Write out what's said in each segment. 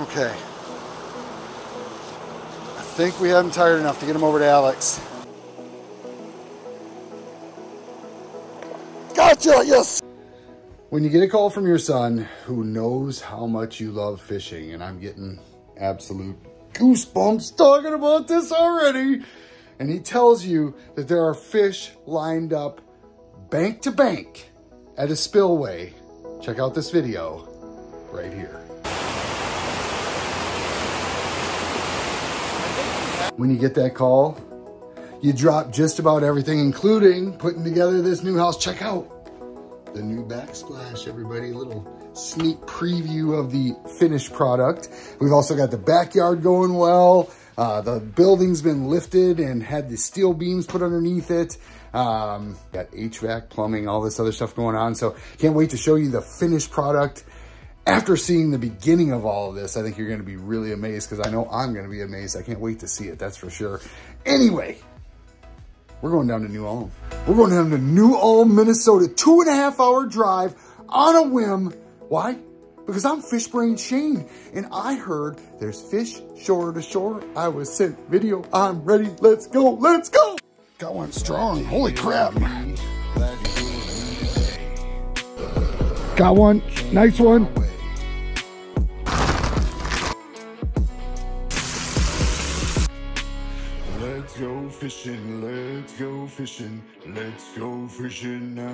Okay. I think we have him tired enough to get him over to Alex. Gotcha, yes! When you get a call from your son who knows how much you love fishing, and I'm getting absolute goosebumps talking about this already, and he tells you that there are fish lined up bank to bank at a spillway, check out this video right here. When you get that call, you drop just about everything, including putting together this new house. Check out the new backsplash, everybody. A little sneak preview of the finished product. We've also got the backyard going well. Uh, the building's been lifted and had the steel beams put underneath it. Um, got HVAC, plumbing, all this other stuff going on. So can't wait to show you the finished product. After seeing the beginning of all of this, I think you're going to be really amazed because I know I'm going to be amazed. I can't wait to see it. That's for sure. Anyway, we're going down to New Ulm. We're going down to New Ulm, Minnesota. Two and a half hour drive on a whim. Why? Because I'm Fish Brain Shane, and I heard there's fish shore to shore. I was sent video. I'm ready. Let's go. Let's go. Got one strong. Holy crap. Got one. Nice one. Fishing, let's go fishing, let's go fishing now.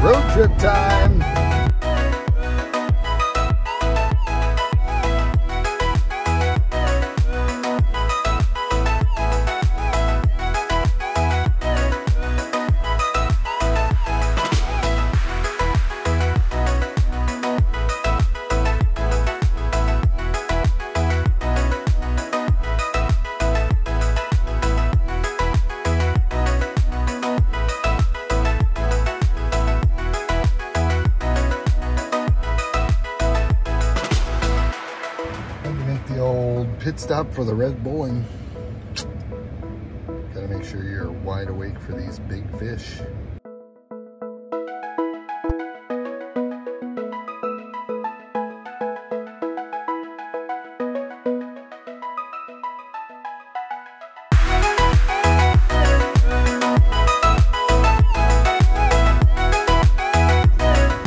Road trip time. Stop for the Red Bull and gotta make sure you're wide awake for these big fish.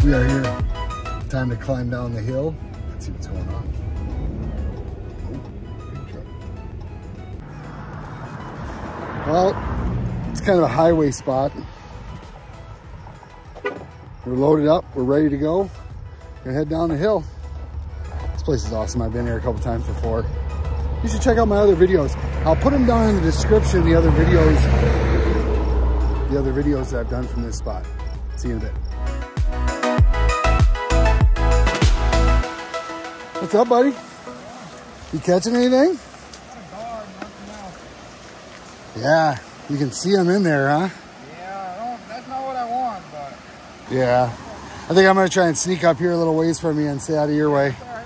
We are here. Time to climb down the hill. Let's see what's going on. Kind of a highway spot. We're loaded up, we're ready to go. Gonna head down the hill. This place is awesome. I've been here a couple times before. You should check out my other videos. I'll put them down in the description, the other videos, the other videos that I've done from this spot. See you in a bit. What's up, buddy? You catching anything? Yeah, you can see them in there, huh? Yeah, I don't, that's not what I want, but Yeah. I think I'm gonna try and sneak up here a little ways from you and stay out of your way. right.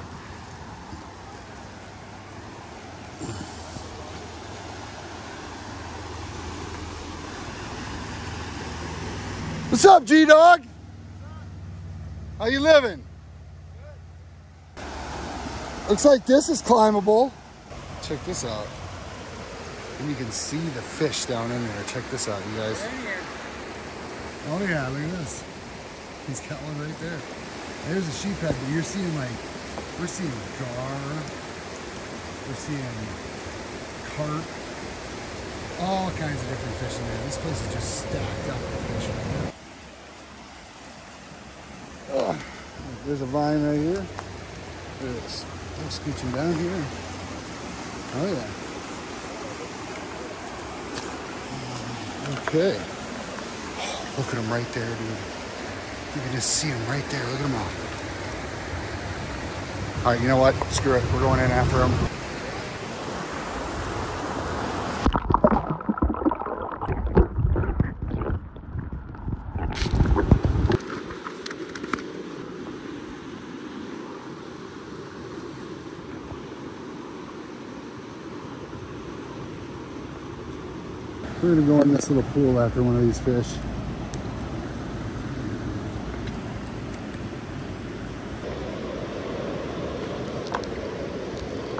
What's up, G-Dog? How you living? Looks like this is climbable. Check this out. And you can see the fish down in there. Check this out, you guys. Oh yeah, look at this. He's got one right there. There's a sheephead, but you're seeing like, we're seeing gar, we're seeing carp, all kinds of different fish in there. This place is just stacked up with fish right now. Ugh. There's a vine right here. Look at this. I'm scooching down here. Oh yeah. Okay. Look at them right there, dude. You can just see them right there. Look at them all. All right, you know what? Screw it. We're going in after them. In this little pool after one of these fish.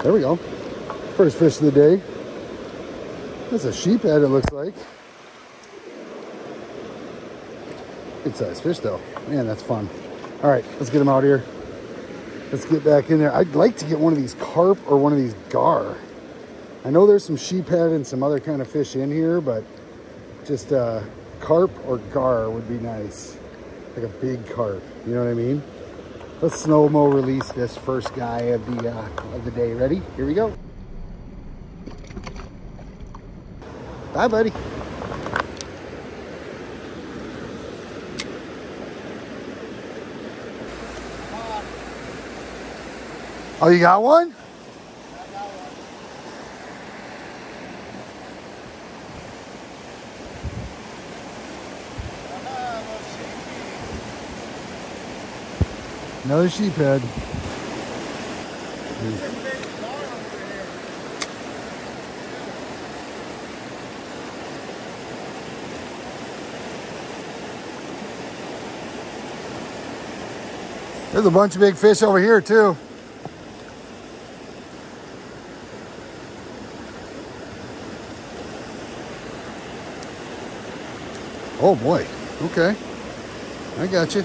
There we go. First fish of the day. That's a sheephead, it looks like. Good sized fish, though. Man, that's fun. All right, let's get them out here. Let's get back in there. I'd like to get one of these carp or one of these gar. I know there's some sheephead and some other kind of fish in here, but just a carp or gar would be nice. Like a big carp, you know what I mean? Let's slow-mo release this first guy of the uh, of the day. Ready? Here we go. Bye, buddy. Oh, you got one? Another sheephead. There's a bunch of big fish over here too. Oh boy. Okay. I got you.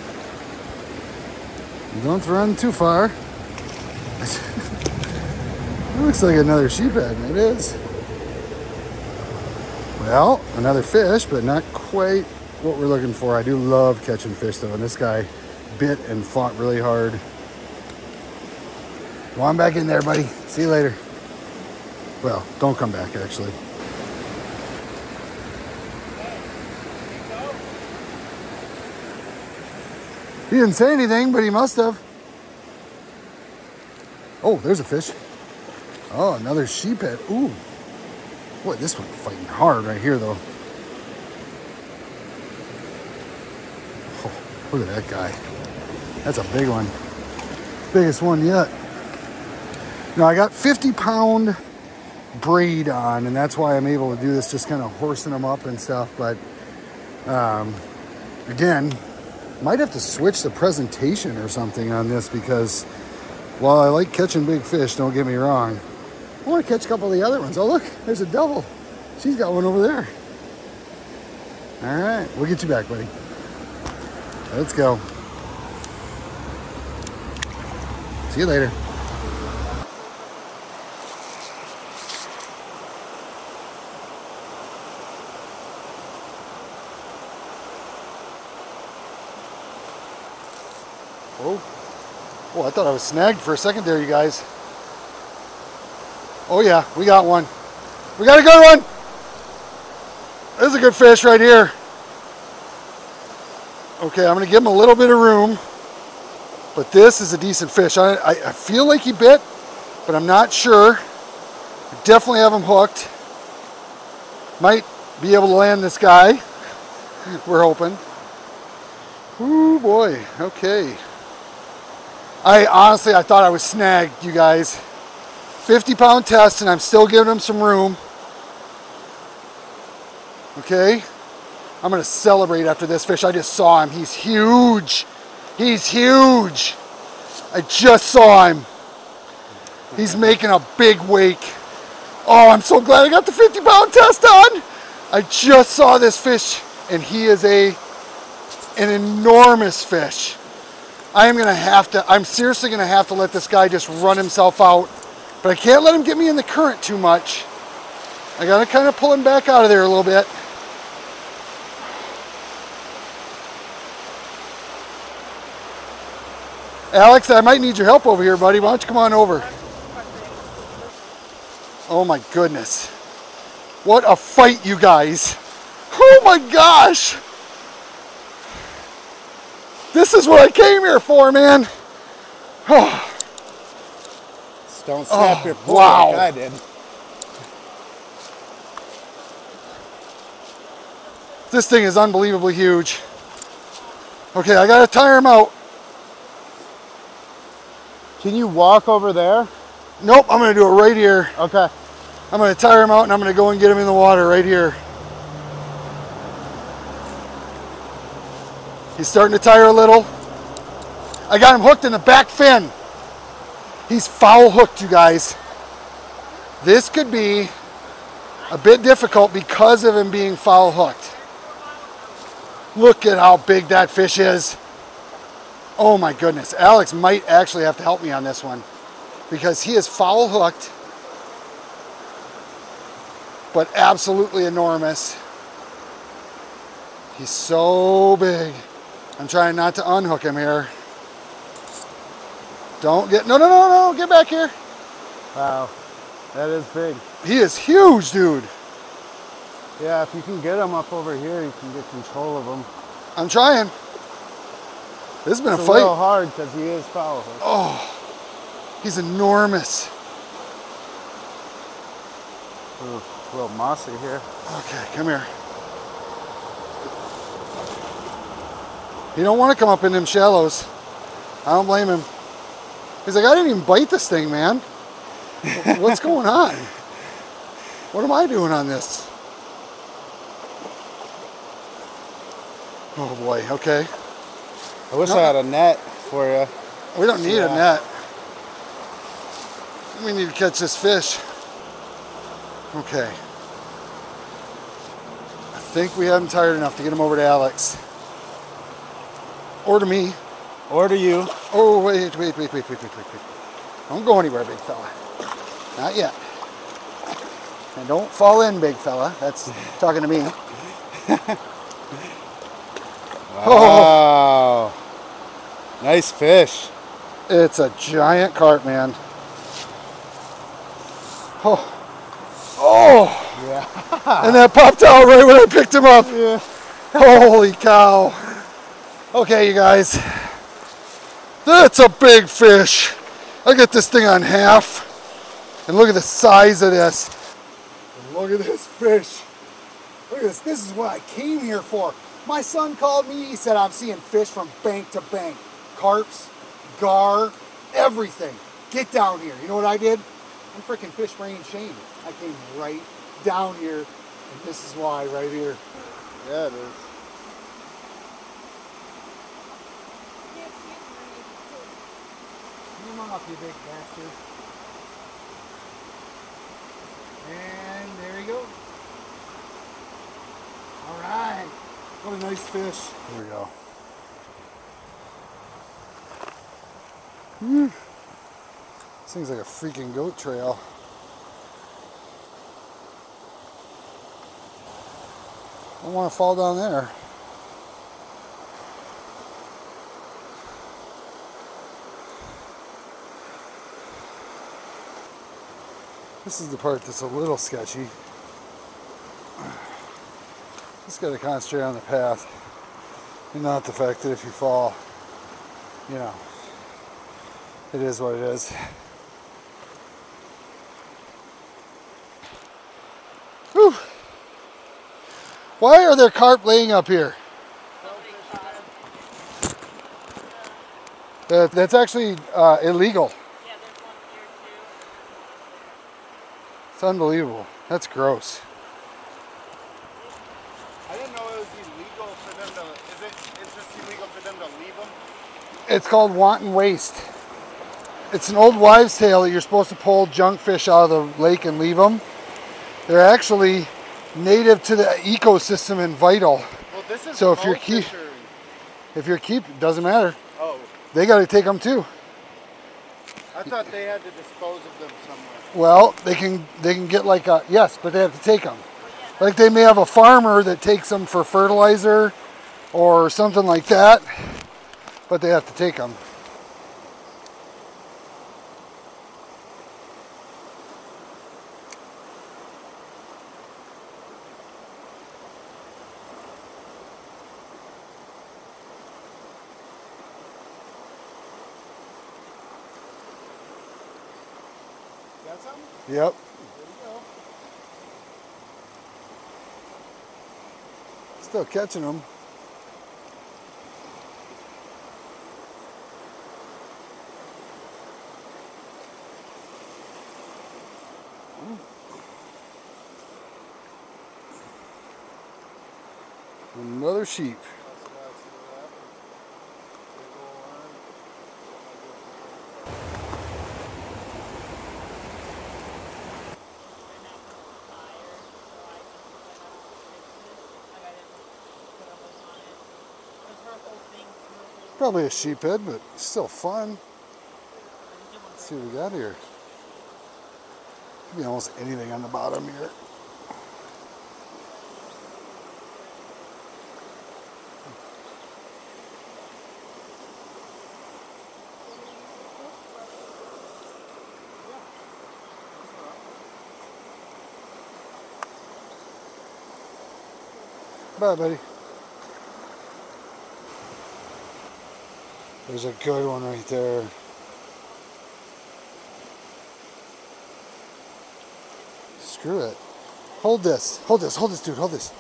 Don't run too far. it looks like another sheephead. It is. Well, another fish, but not quite what we're looking for. I do love catching fish though, and this guy bit and fought really hard. Go on back in there, buddy. See you later. Well, don't come back actually. He didn't say anything, but he must have. Oh, there's a fish. Oh, another sheephead. Ooh. Boy, this one fighting hard right here, though. Oh, look at that guy. That's a big one. Biggest one yet. Now, I got 50 pound braid on, and that's why I'm able to do this, just kind of horsing them up and stuff. But um, again, might have to switch the presentation or something on this because while I like catching big fish, don't get me wrong, I want to catch a couple of the other ones. Oh, look, there's a double. She's got one over there. All right, we'll get you back, buddy. Let's go. See you later. Oh, oh, I thought I was snagged for a second there, you guys. Oh yeah, we got one. We got a good one. This is a good fish right here. Okay, I'm gonna give him a little bit of room, but this is a decent fish. I, I, I feel like he bit, but I'm not sure. I definitely have him hooked. Might be able to land this guy. We're hoping. Ooh boy, okay. I honestly, I thought I was snagged, you guys. 50 pound test and I'm still giving him some room. Okay. I'm to celebrate after this fish. I just saw him. He's huge. He's huge. I just saw him. He's making a big wake. Oh, I'm so glad I got the 50 pound test on. I just saw this fish and he is a an enormous fish. I am gonna have to, I'm seriously gonna have to let this guy just run himself out. But I can't let him get me in the current too much. I gotta kind of pull him back out of there a little bit. Alex, I might need your help over here, buddy. Why don't you come on over? Oh my goodness. What a fight, you guys. Oh my gosh. This is what I came here for, man. Oh, don't snap Oh, your pole wow. like I did. this thing is unbelievably huge. Okay, I gotta tire him out. Can you walk over there? Nope, I'm gonna do it right here. Okay. I'm gonna tire him out and I'm gonna go and get him in the water right here. He's starting to tire a little. I got him hooked in the back fin. He's foul hooked, you guys. This could be a bit difficult because of him being foul hooked. Look at how big that fish is. Oh my goodness. Alex might actually have to help me on this one because he is foul hooked, but absolutely enormous. He's so big. I'm trying not to unhook him here. Don't get, no, no, no, no, get back here. Wow, that is big. He is huge, dude. Yeah, if you can get him up over here, you can get control of him. I'm trying. This has been It's a a little fight. hard because he is foul hook. Oh, he's enormous. Ooh, a little mossy here. Okay, come here. You don't want to come up in them shallows. I don't blame him. He's like, I didn't even bite this thing, man. What's going on? What am I doing on this? Oh boy, okay. I wish No. I had a net for you. We don't need a net. We need to catch this fish. Okay. I think we have him tired enough to get him over to Alex. Or to me. Or to you. Oh, wait, wait, wait, wait, wait, wait, wait, wait. Don't go anywhere, big fella. Not yet. And don't fall in, big fella. That's talking to me. Wow. Oh. Nice fish. It's a giant carp, man. Oh. Oh! Yeah. And that popped out right when I picked him up. Yeah. Holy cow. Okay, you guys. That's a big fish. I get this thing on half. And look at the size of this. And look at this fish. Look at this. This is what I came here for. My son called me. He said, I'm seeing fish from bank to bank. Carps, gar, everything. Get down here. You know what I did? I'm freaking fish brain Shane. I came right down here. And this is why right here. Yeah, it is. Come off, you big bastard. And there you go. All right. What a nice fish. Here we go. Hmm. This thing's like a freaking goat trail. I don't want to fall down there. This is the part that's a little sketchy. Just got to concentrate on the path and not the fact that if you fall, you know, it is what it is. Whew. Why are there carp laying up here? That, that's actually uh, illegal. Yeah, there's one here too. It's unbelievable. That's gross. I didn't know it was illegal for them to. Is it? It's just illegal for them to leave them. It's called wanton waste. It's an old wives' tale that you're supposed to pull junk fish out of the lake and leave them. They're actually native to the ecosystem and vital. Well, this is So if you're keep, fishery. If you're keep, doesn't matter. Oh, They got to take them too. I thought they had to dispose of them somewhere. Well, they can they can get like a yes, but they have to take them. Like they may have a farmer that takes them for fertilizer or something like that, but they have to take them. Yep. Still catching them. Another sheep. Probably a sheephead, but still fun. Let's see what we got here. Could be almost anything on the bottom here. Bye, buddy. There's a good one right there. Screw it. Hold this. Hold this. Hold this, dude. Hold this.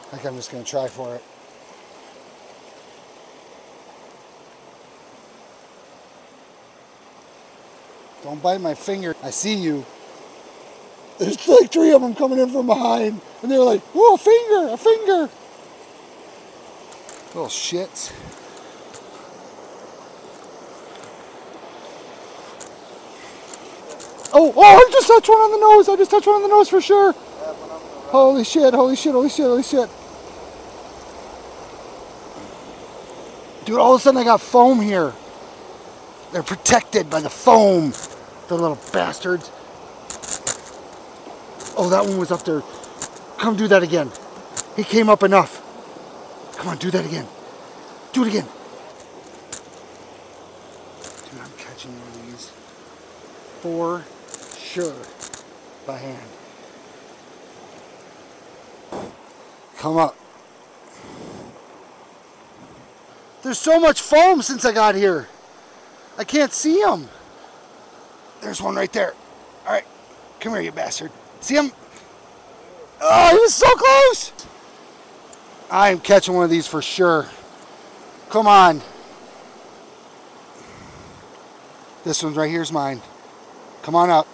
I think I'm just going to try for it. Don't bite my finger. I see you. There's like three of them coming in from behind. And they're like, oh, a finger, a finger. Little shits. Oh, oh, I just touched one on the nose. I just touched one on the nose for sure. Holy shit, holy shit, holy shit, holy shit. Dude, all of a sudden I got foam here. They're protected by the foam. The little bastards. Oh, that one was up there. Come do that again. He came up enough. Come on, do that again. Do it again. Dude, I'm catching one of these. For sure. By hand. Come up. There's so much foam since I got here. I can't see them. There's one right there. All right, come here, you bastard. See him? Oh, he was so close. I am catching one of these for sure. Come on. This one right here is mine. Come on up.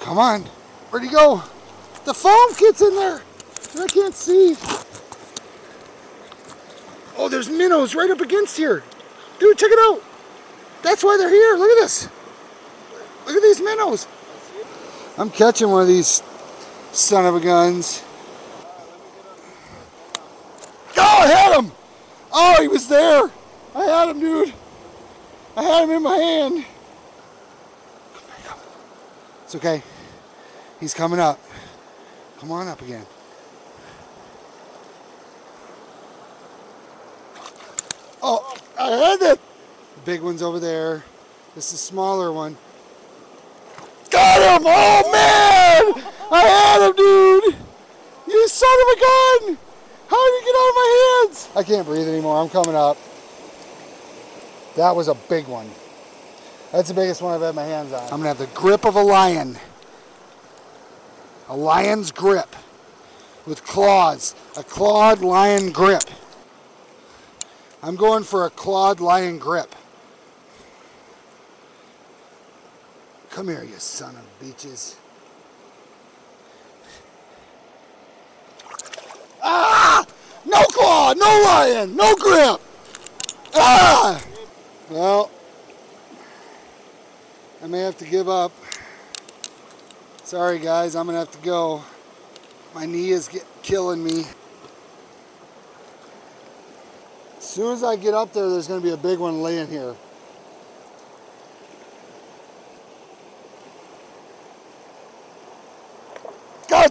Come on. Where'd he go? The foam gets in there. I can't see. Oh, there's minnows right up against here. Dude, check it out. That's why they're here. Look at this. Look at these minnows. I'm catching one of these son of a guns. Oh, I had him. Oh, he was there. I had him, dude. I had him in my hand. It's okay. He's coming up. Come on up again. Oh, I had it. The big one's over there. This is a smaller one. Him! Oh man! I had him, dude! You son of a gun! How did he get out of my hands? I can't breathe anymore. I'm coming up. That was a big one. That's the biggest one I've had my hands on. I'm gonna have the grip of a lion. A lion's grip with claws. A clawed lion grip. I'm going for a clawed lion grip. Come here, you son of beaches. Ah! No claw, no lion, no grip. Ah! Well, I may have to give up. Sorry guys, I'm gonna have to go. My knee is killing me. As soon as I get up there, there's gonna be a big one laying here.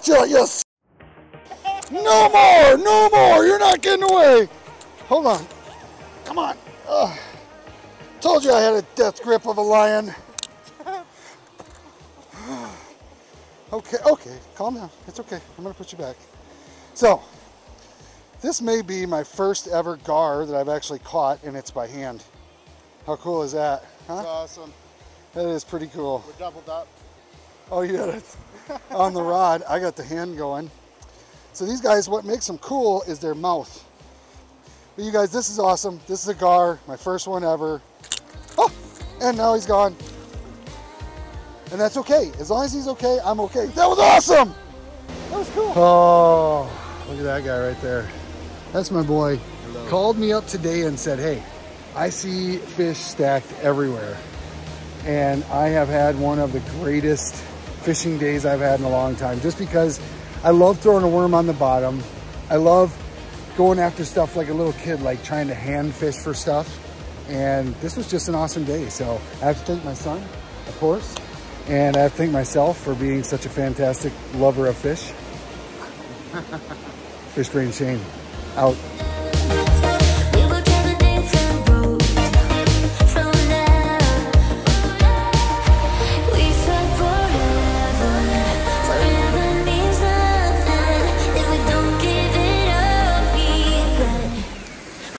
Yes. No more, no more. You're not getting away. Hold on. Come on. Ugh. Told you I had a death grip of a lion. okay, okay. Calm down. It's okay. I'm going to put you back. So, this may be my first ever gar that I've actually caught, and it's by hand. How cool is that? Huh? That's awesome. That is pretty cool. We're doubled up. Oh, you got it on the rod. I got the hand going. So these guys, what makes them cool is their mouth. But you guys, this is awesome. This is a gar, my first one ever. Oh, and now he's gone. And that's okay. As long as he's okay, I'm okay. That was awesome. That was cool. Oh, look at that guy right there. That's my boy. Called me up today and said, hey, I see fish stacked everywhere. And I have had one of the greatest fishing days I've had in a long time just because I love throwing a worm on the bottom. I love going after stuff like a little kid, like trying to hand fish for stuff. And this was just an awesome day. So I have to thank my son, of course, and I have to thank myself for being such a fantastic lover of fish. Fish Brain Shane, out.